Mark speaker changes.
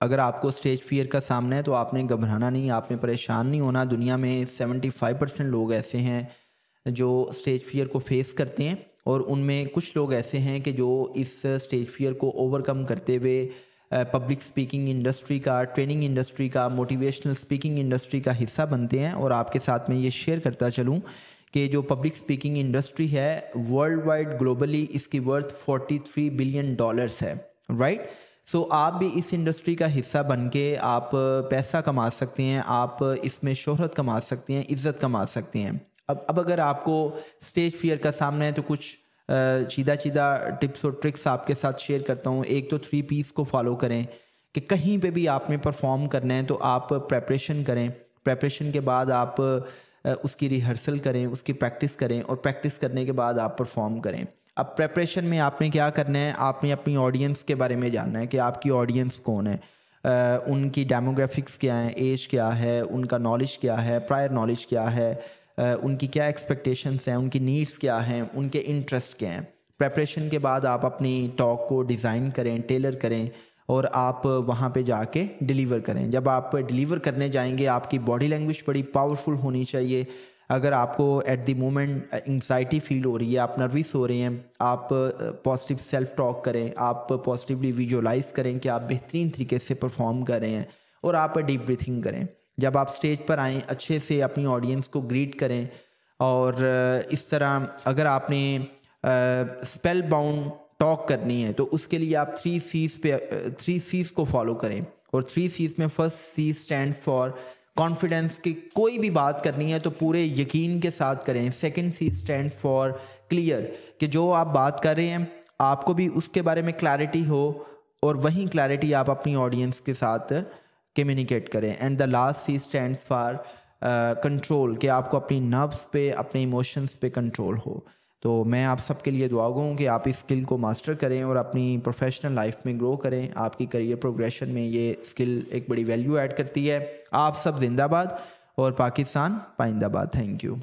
Speaker 1: अगर आपको stage fear का सामना है तो आपने घबराना नहीं, आपने परेशान नहीं होना। दुनिया में सेवेंटी फाइव परसेंट लोग ऐसे हैं जो स्टेज फियर को फेस करते हैं और उनमें कुछ लोग ऐसे हैं कि जो इस स्टेज फियर को ओवरकम करते हुए पब्लिक स्पीकिंग इंडस्ट्री का ट्रेनिंग इंडस्ट्री का मोटिवेशनल स्पीकिंग इंडस्ट्री का हिस्सा बनते हैं। और आपके साथ में ये शेयर करता चलूँ कि जो पब्लिक स्पीकिंग इंडस्ट्री है वर्ल्ड वाइड ग्लोबली इसकी वर्थ 43 बिलियन डॉलर्स है राइट सो आप भी इस इंडस्ट्री का हिस्सा बन के आप पैसा कमा सकते हैं, आप इसमें शोहरत कमा सकते हैं, इज़्ज़त कमा सकते हैं। अब अब अगर आपको स्टेज फियर का सामना है तो कुछ चीदा चीदा टिप्स और ट्रिक्स आपके साथ शेयर करता हूँ। एक तो थ्री पीस को फॉलो करें कि कहीं पे भी आपने परफॉर्म करना है तो आप प्रेपरेशन करें। प्रेपरेशन के बाद आप उसकी रिहर्सल करें, उसकी प्रैक्टिस करें और प्रैक्टिस करने के बाद आप परफॉर्म करें। अब प्रेपरेशन में आपने क्या करना है? आपने अपनी ऑडियंस के बारे में जानना है कि आपकी ऑडियंस कौन है। आ, उनकी डेमोग्राफिक्स क्या है? एज क्या है? उनका नॉलेज क्या है? प्रायर नॉलेज क्या है? आ, उनकी क्या एक्सपेक्टेशंस हैं? उनकी नीड्स क्या हैं? उनके इंटरेस्ट क्या हैं? प्रेपरेशन के बाद आप अपनी टॉक को डिज़ाइन करें टेलर करें और आप वहाँ पे जाके डिलीवर करें। जब आप डिलीवर करने जाएँगे आपकी बॉडी लैंग्वेज बड़ी पावरफुल होनी चाहिए। अगर आपको at the moment anxiety feel हो रही है आप नर्वस हो रहे हैं आप पॉजिटिव सेल्फ टॉक करें आप पॉजिटिवली विजुअलाइज करें कि आप बेहतरीन तरीके से परफॉर्म कर रहे हैं और आप डीप ब्रीथिंग करें। जब आप स्टेज पर आएँ अच्छे से अपनी ऑडियंस को ग्रीट करें और uh, इस तरह अगर आपने स्पेल बाउंड टॉक करनी है तो उसके लिए आप थ्री सीज पे थ्री सीज को फॉलो करें और थ्री सीज में first C stand for confidence की कोई भी बात करनी है तो पूरे यकीन के साथ करें। Second C stand for clear कि जो आप बात कर रहे हैं, आपको भी उसके बारे में क्लैरिटी हो, और वही क्लैरिटी आप अपनी ऑडियंस के साथ कम्युनिकेट करें। And the last C stand for control कि आपको अपनी नर्व्स पे, अपने इमोशंस पे कंट्रोल हो। तो मैं आप सबके लिए दुआ हूँ कि आप इस स्किल को मास्टर करें और अपनी प्रोफेशनल लाइफ में ग्रो करें। आपकी करियर प्रोग्रेशन में ये स्किल एक बड़ी वैल्यू ऐड करती है। आप सब जिंदाबाद और पाकिस्तान पाइंदाबाद। Thank you